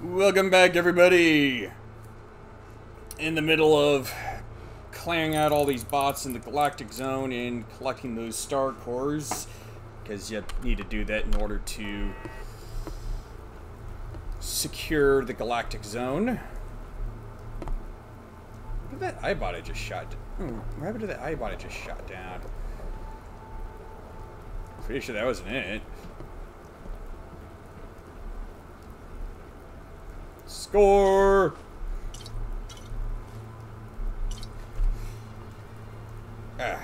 Welcome back, everybody! In the middle of clearing out all these bots in the Galactic Zone and collecting those star cores, because you need to do that in order to secure the Galactic Zone. What did that Eyebot I just shot? Hmm, what happened to that Eyebot I just shot down? Pretty sure that wasn't it. Score! Ah.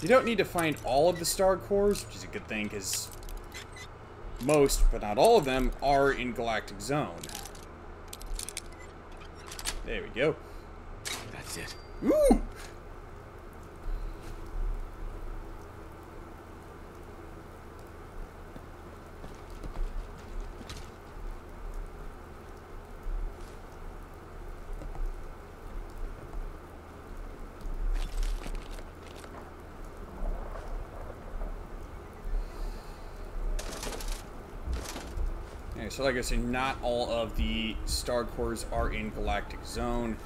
You don't need to find all of the star cores, which is a good thing, because most, but not all of them, are in Galactic Zone. There we go. That's it. Ooh! Okay, so like I said, not all of the star cores are in Galactic Zone.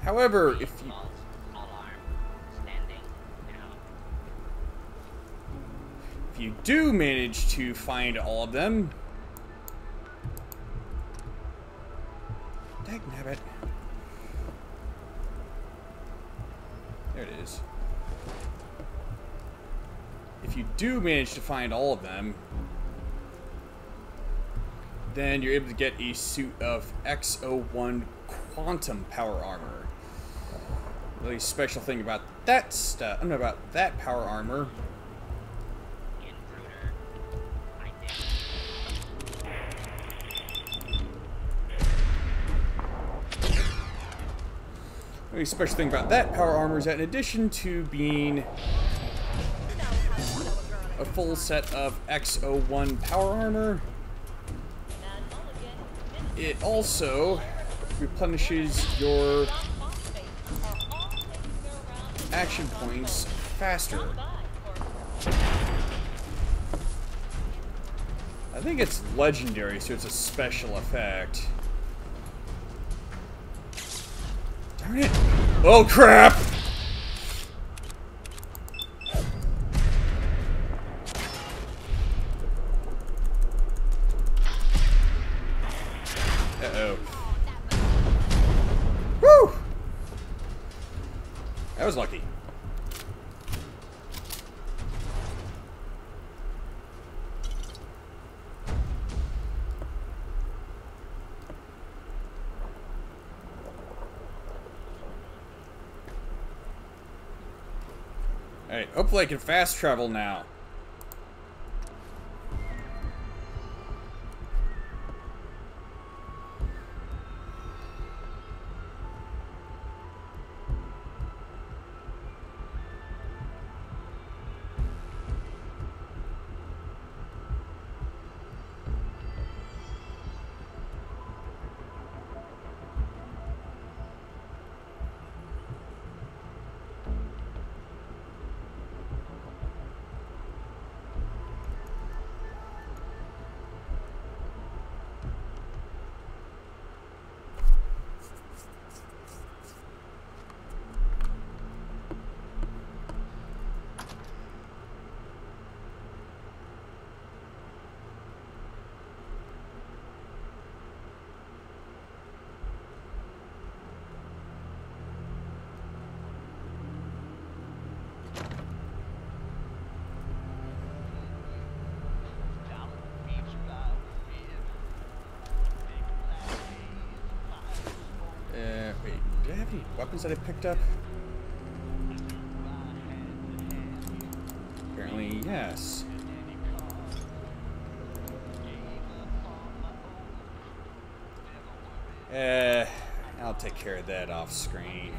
However, if you if you do manage to find all of them. There it is. If you do manage to find all of them, then you're able to get a suit of X01 quantum power armor. Really special thing about that stuff, I don't know about that power armor. The really special thing about that power armor is that in addition to being a full set of X01 power armor, it also replenishes your action points faster. I think it's legendary, so it's a special effect. Darn it! Oh crap! I can fast travel now. Weapons that I picked up? Apparently, yes. Uh, I'll take care of that off screen.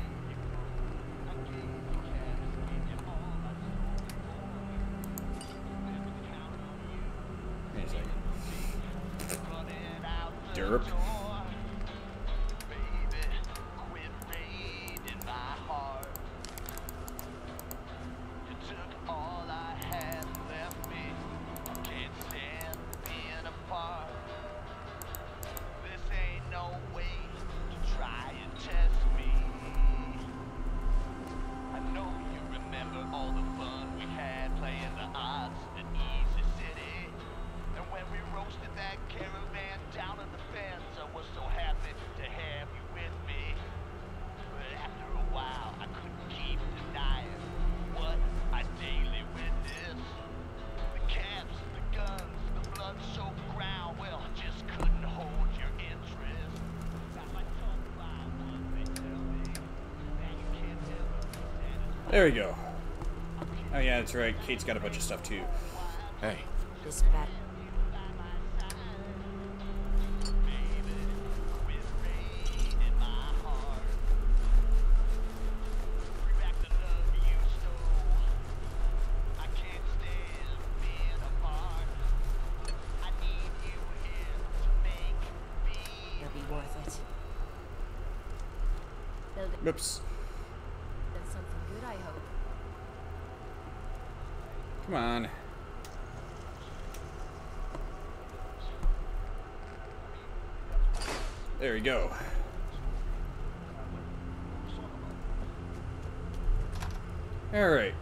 There we go. Oh yeah, that's right. Kate's got a bunch of stuff too. Hey, This bad. It'll be worth it. Build it Whoops. then something good, I hope. Come on. There we go. Alright.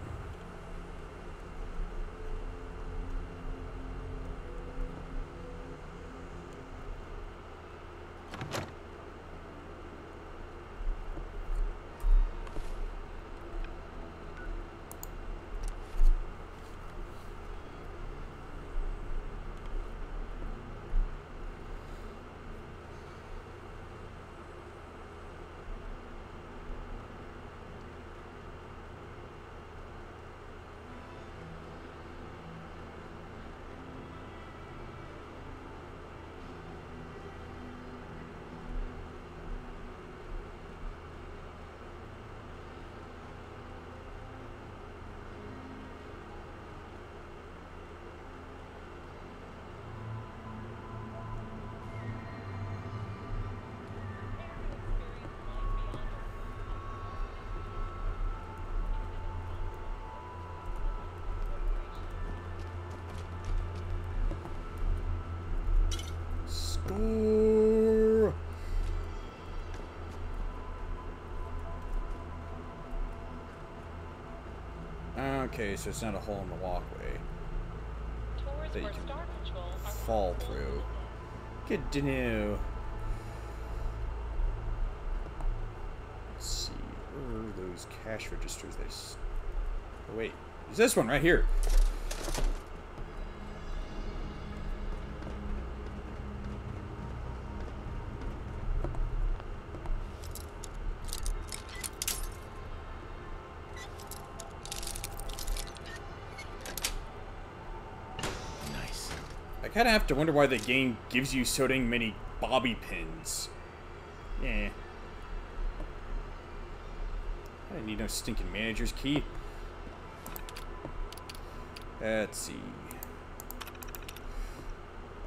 Score. Okay, so it's not a hole in the walkway Tours that you can fall through. Good to know. Let's see, where are those cash registers? They. s- Oh wait, is this one right here? Kind of have to wonder why the game gives you so dang many bobby pins. Yeah. I didn't need no stinking manager's key. Let's see.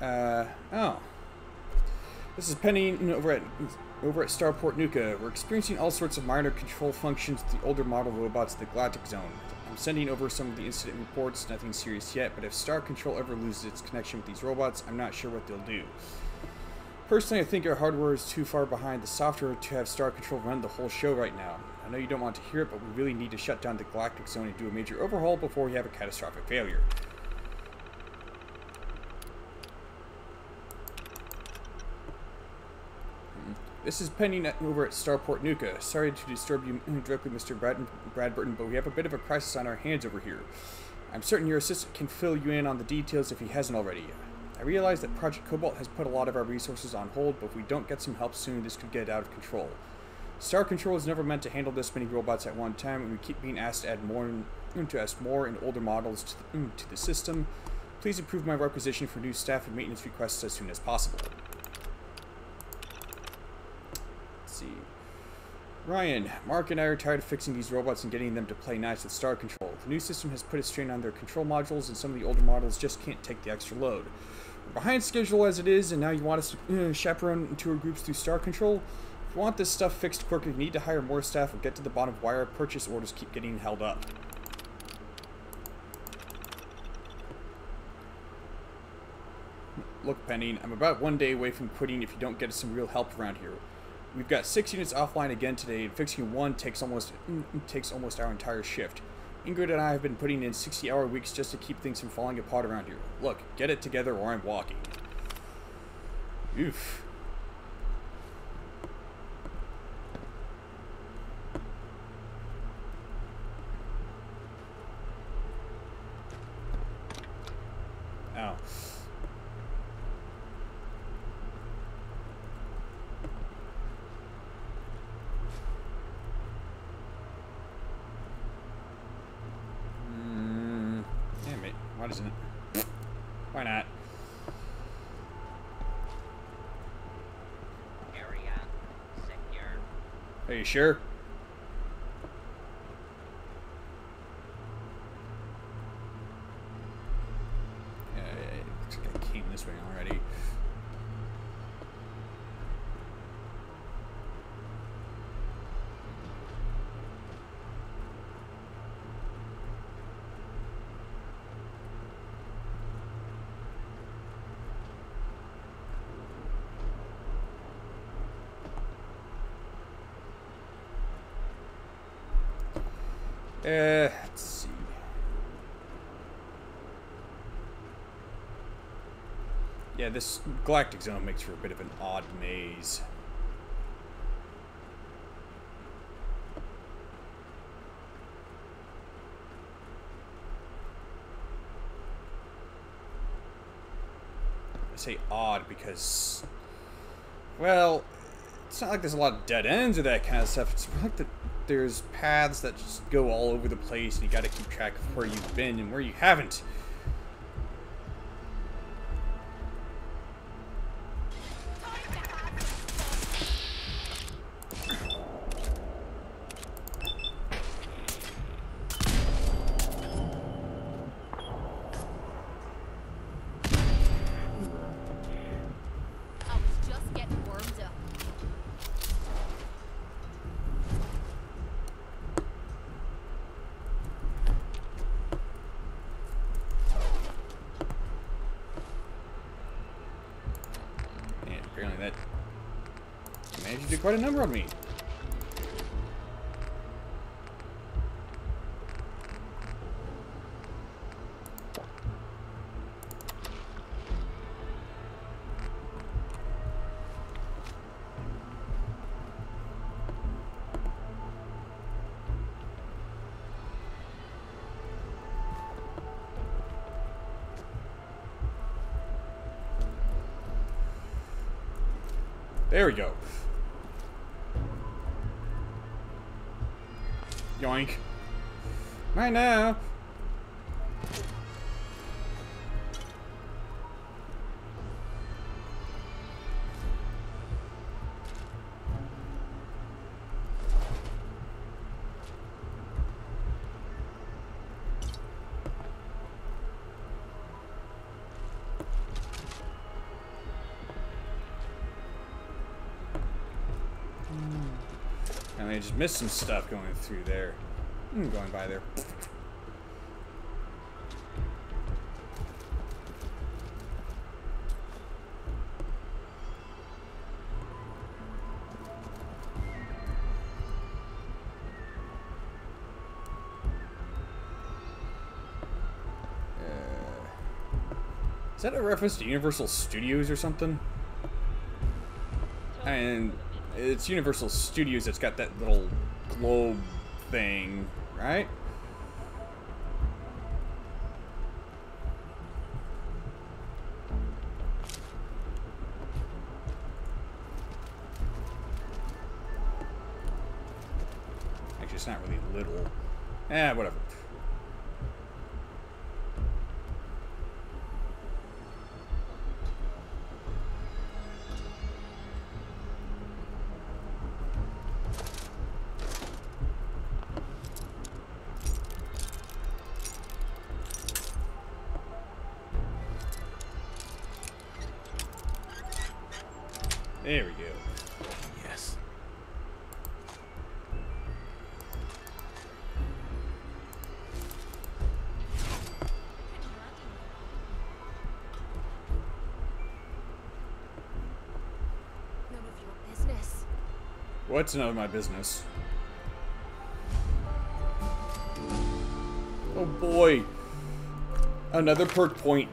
Uh, oh. This is Penny over at over at Starport Nuka. We're experiencing all sorts of minor control functions with the older model robots of the Galactic Zone. I'm sending over some of the incident reports, nothing serious yet, but if Star Control ever loses its connection with these robots, I'm not sure what they'll do. Personally, I think our hardware is too far behind the software to have Star Control run the whole show right now. I know you don't want to hear it, but we really need to shut down the Galactic Zone and do a major overhaul before we have a catastrophic failure. This is Penny Net over at Starport Nuka. Sorry to disturb you directly, Mr. Brad- Bradberton, but we have a bit of a crisis on our hands over here. I'm certain your assistant can fill you in on the details if he hasn't already. I realize that Project Cobalt has put a lot of our resources on hold, but if we don't get some help soon, this could get out of control. Star Control is never meant to handle this many robots at one time, and we keep being asked to add more and mm, to add more and older models to the, mm, to the system. Please approve my requisition for new staff and maintenance requests as soon as possible. Let's see. Ryan, Mark and I are tired of fixing these robots and getting them to play nice with Star Control. The new system has put a strain on their control modules, and some of the older models just can't take the extra load. We're behind schedule as it is, and now you want us to uh, chaperone tour groups through Star Control? If you want this stuff fixed quicker, you need to hire more staff or get to the bottom of why our purchase orders keep getting held up. Look, Penny, I'm about one day away from quitting if you don't get us some real help around here. We've got six units offline again today, and fixing one takes almost mm, takes almost our entire shift. Ingrid and I have been putting in 60-hour weeks just to keep things from falling apart around here. Look, get it together or I'm walking. Oof. Why doesn't it? Why not? Area secure. Are you sure? Yeah, it looks like I came this way already. Uh, let's see. Yeah, this galactic zone makes for a bit of an odd maze. I say odd because, well, it's not like there's a lot of dead ends or that kind of stuff. It's more like that there's paths that just go all over the place, and you got to keep track of where you've been and where you haven't. Quite a number on me. There we go. Yoink. Right now. Just missed some stuff going through there. Hmm, going by there. Uh, that a reference to Universal Studios or something? And it's Universal Studios that's got that little globe thing, right? What's none of my business? Oh boy. Another perk point.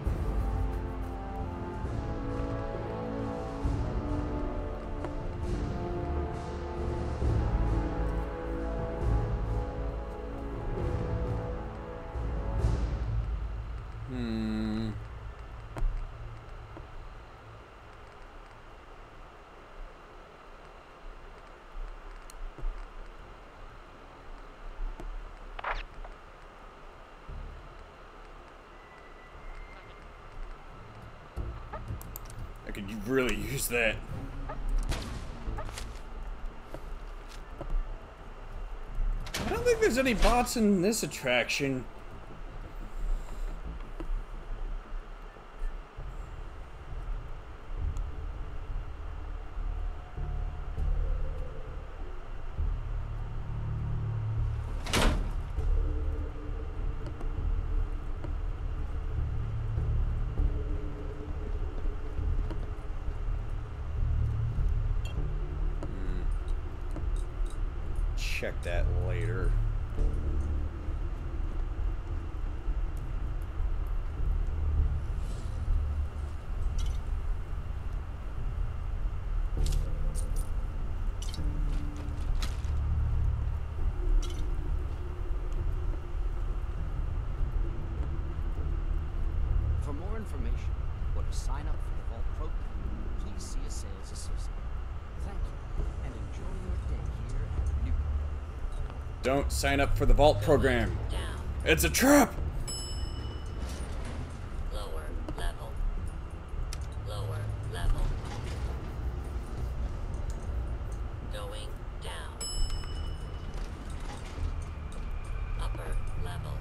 I could really use that. I don't think there's any bots in this attraction. Check that later. For more information or to sign up for the Vault program, please see a sales associate. Thank you, and enjoy your day here at Newport. Don't sign up for the Vault program. It's a trap! Lower level. Lower level. Going down. Upper level.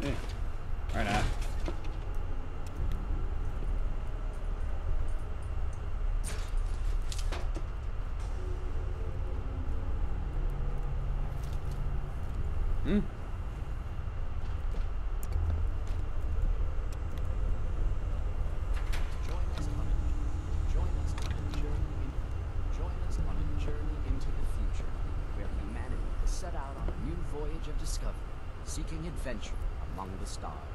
Yeah. Why not? Hmm. Join us on a join us on a journey in, join us on a journey into the future, where humanity has set out on a new voyage of discovery, seeking adventure among the stars.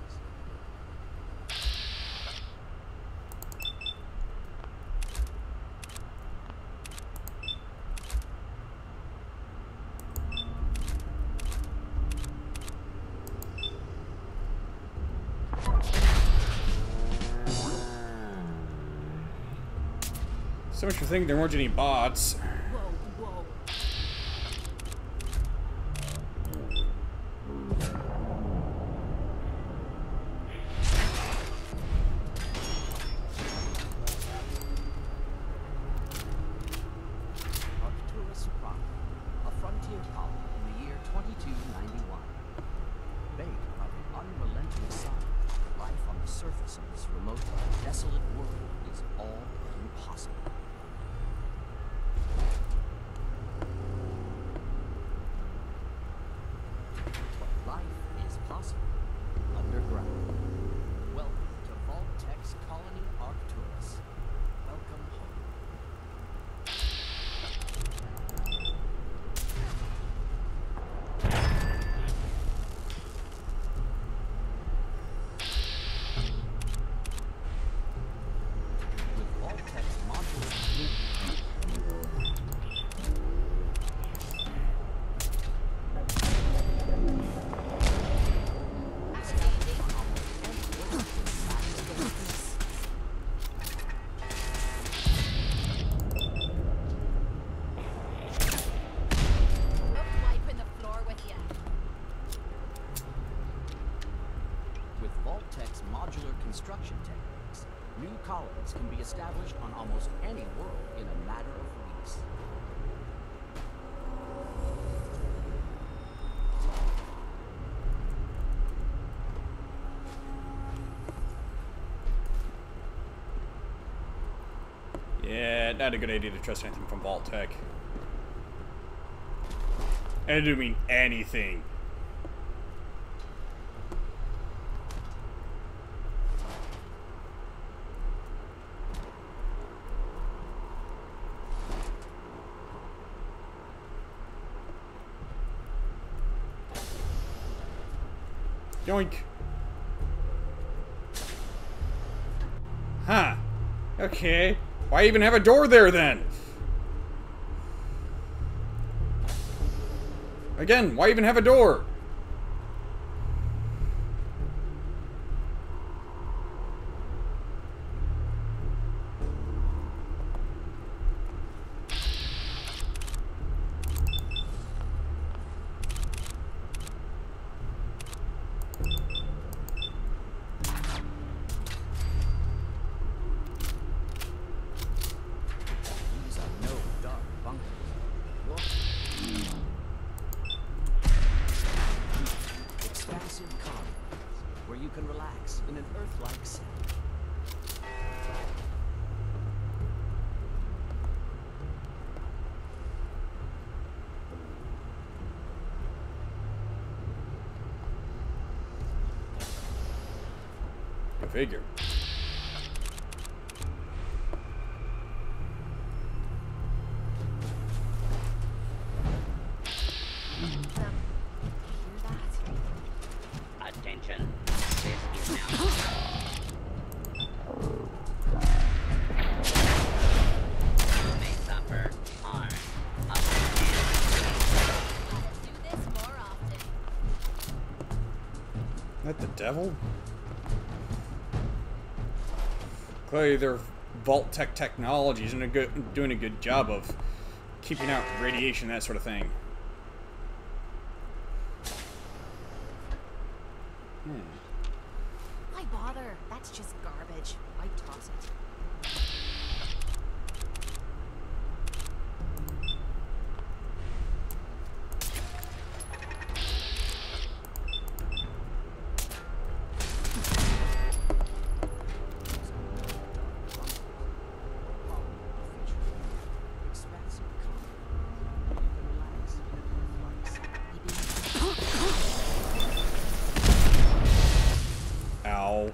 So much for thinking there weren't any bots. Established on almost any world in a matter of weeks. Yeah, not a good idea to trust anything from Vault-Tec. I do mean anything. Yoink. Huh. Okay. Why even have a door there then? Again, why even have a door? These are no dark bunkers. Look. Expansive corridors where you can relax in an Earth-like setting. Go figure. Hear that? Attention. This is now. You may suffer harm. Up Gotta do this more often. Is that the devil? Clearly, their Vault-Tec technology good, doing a good job of keeping out radiation, that sort of thing. Why bother? That's just garbage. I toss it. Expansive corridors where you can relax in an Earth-like setting. Ow.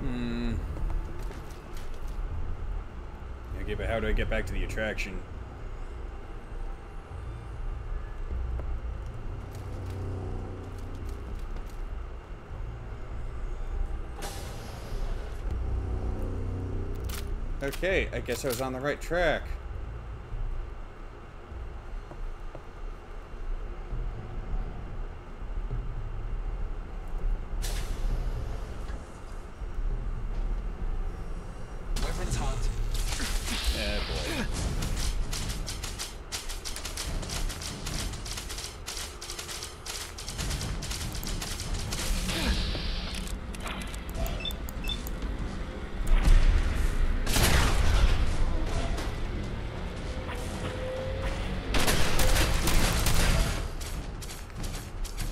Hmm. Okay, but how do I get back to the attraction? Okay, I guess I was on the right track. Weapons hot. Boy.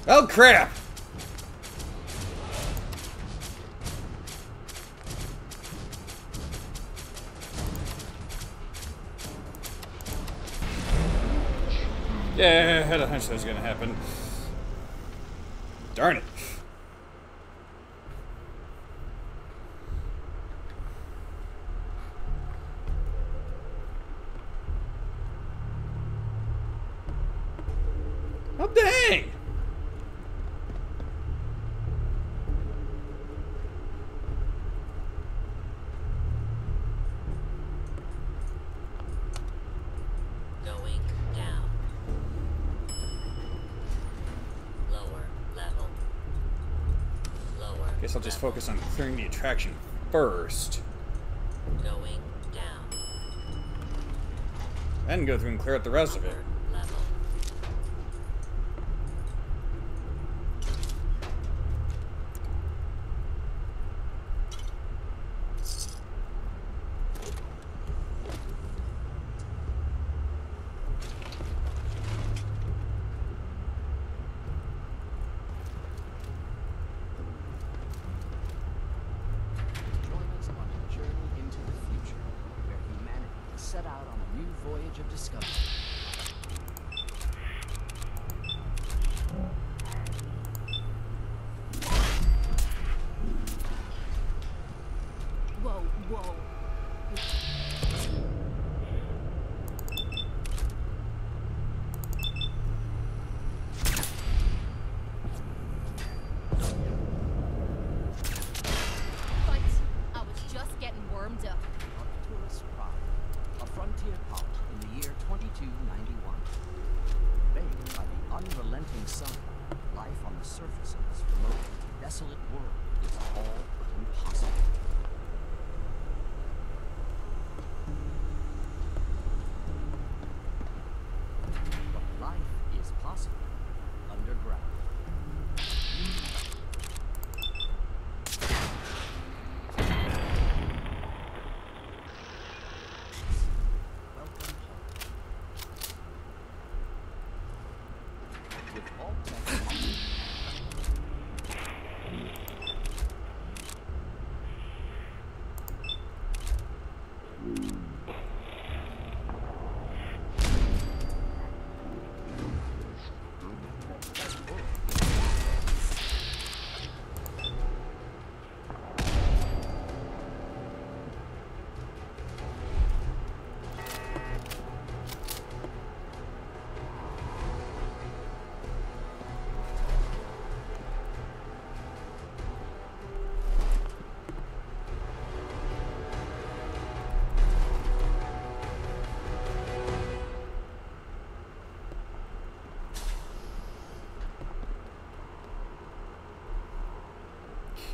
Oh crap! Hunch that was gonna happen. Darn it. Oh dang! guess I'll just focus on clearing the attraction first. Going down. Then go through and clear out the rest of it. Upper level. Join us on a journey into the future, where humanity has set out on a new voyage of discovery.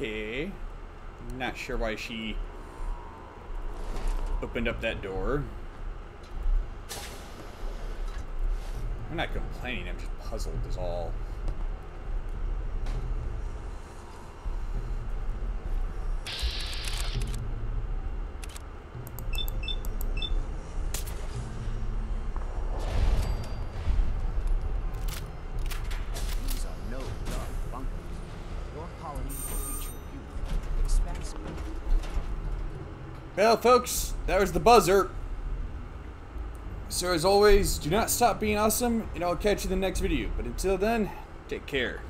Okay. Not sure why she opened up that door. I'm not complaining, I'm just puzzled is all. these are no dark bunkers. Your colony will reach your beautiful, expansive Well, folks, that was the buzzer. So as always, do not stop being awesome, and I'll catch you in the next video. But until then, take care.